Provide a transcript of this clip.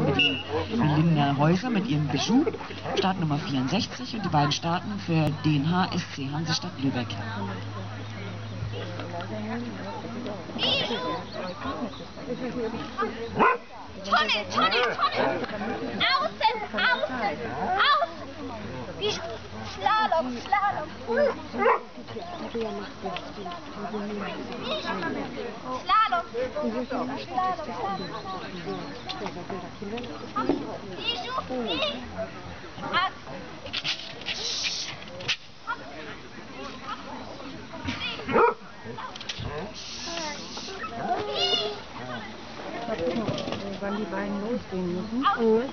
mit den Melinda Häuser mit ihrem Bijou, Startnummer 64 und die beiden starten für DNH SC Hansestadt Lübeck. Tunnel, Tunnel, Tunnel! Außen, außen, außen! Wie Slalom, Slalom! Slalom! Wann die beiden losgehen müssen. Tunnel!